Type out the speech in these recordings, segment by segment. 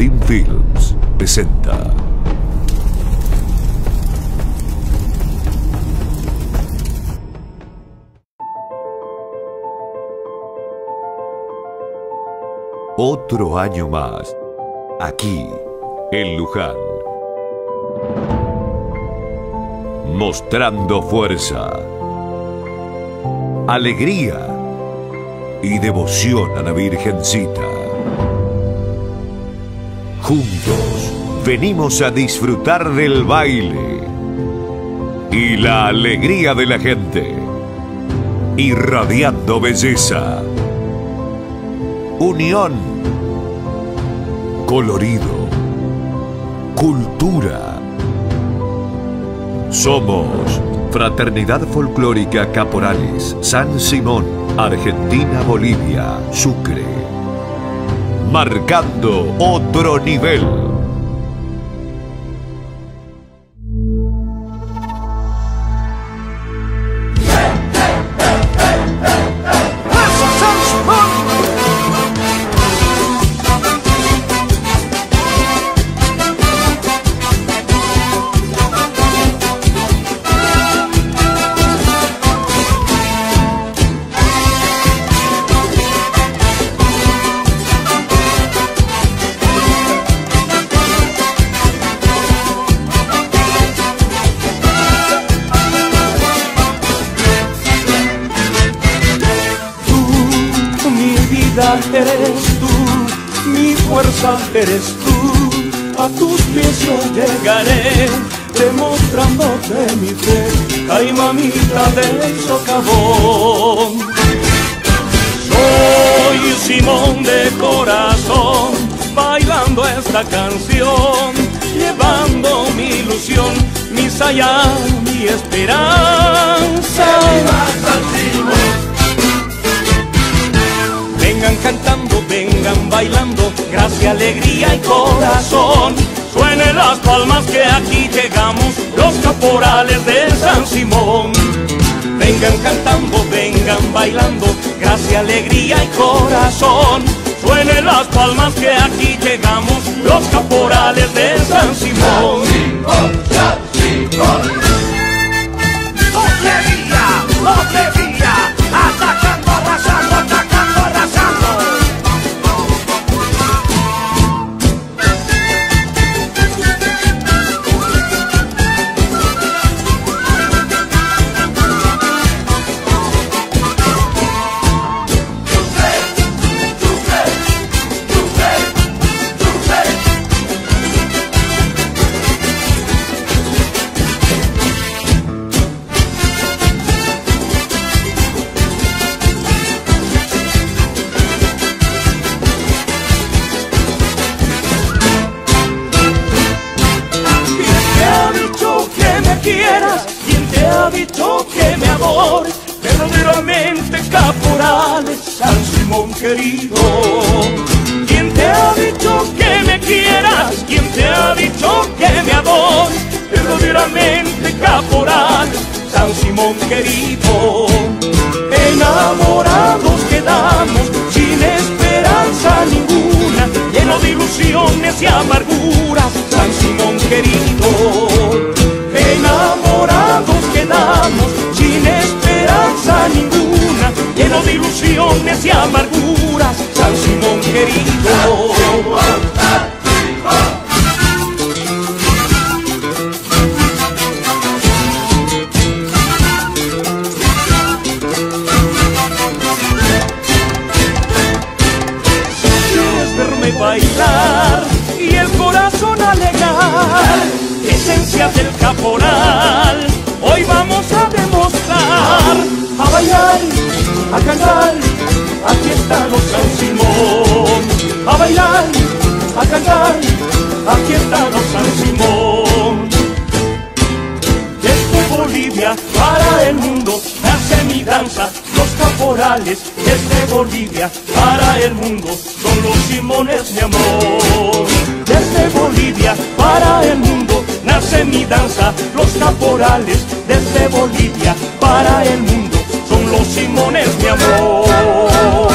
Aladdin Films presenta Otro año más, aquí, en Luján. Mostrando fuerza, alegría y devoción a la Virgencita. Juntos venimos a disfrutar del baile y la alegría de la gente, irradiando belleza, unión, colorido, cultura. Somos Fraternidad Folclórica Caporales, San Simón, Argentina, Bolivia, Sucre. Marcando otro nivel. Vida eres tú, mi fuerza eres tú. A tus pies yo llegaré, demostrándote mi fe. Ay, mamita del socavón. Soy Simón de corazón, bailando esta canción, llevando mi ilusión, mi sayá, mi esperanza. Vengan bailando, gracia, alegría y corazón. Suenen las palmas que aquí llegamos, los caporales de San Simón. Vengan cantando, vengan bailando, gracia, alegría y corazón. Suenen las palmas que aquí llegamos, los caporales de San Simón. Verdaderamente caporales, San Simón querido. ¿Quién te ha dicho que me quieras? ¿Quién te ha dicho que me adores? Verdaderamente caporales, San Simón querido. Enamorados y amarguras, San Simón querido. quieres verme bailar y el corazón alegrar, esencia del caporal, hoy vamos a demostrar, a bailar, a cantar, aquí estamos San Simón, a bailar, a cantar, aquí estamos San Simón. Desde Bolivia para el mundo nace mi danza, los caporales desde Bolivia para el mundo son los Simones mi amor. Desde Bolivia para el mundo nace mi danza, los caporales desde Bolivia para el mundo los Simones mi amor.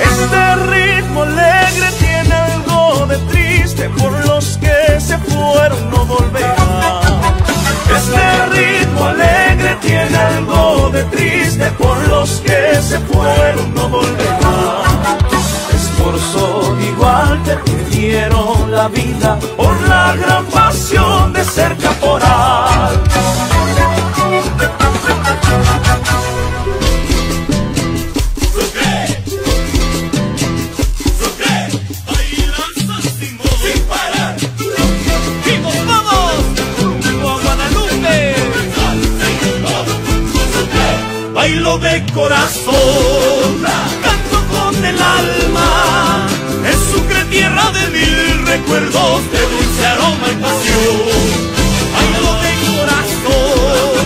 Este ritmo alegre tiene algo de triste por los que se fueron no volver. Este ritmo alegre tiene algo de triste por los que se fueron. La vida por la gran pasión de ser caporal. de corazón, recuerdos, de dulce aroma y pasión. Bailo de corazón,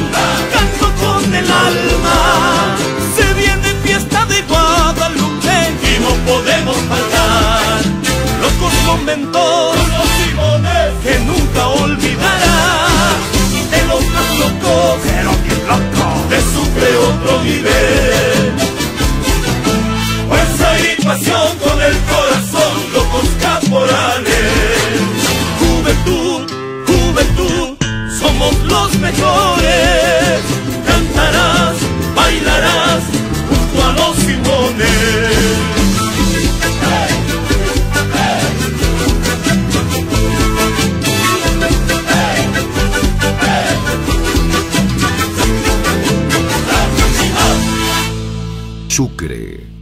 canto con el alma, se viene fiesta de Guadalupe y no podemos faltar. Locos momentos, Sucre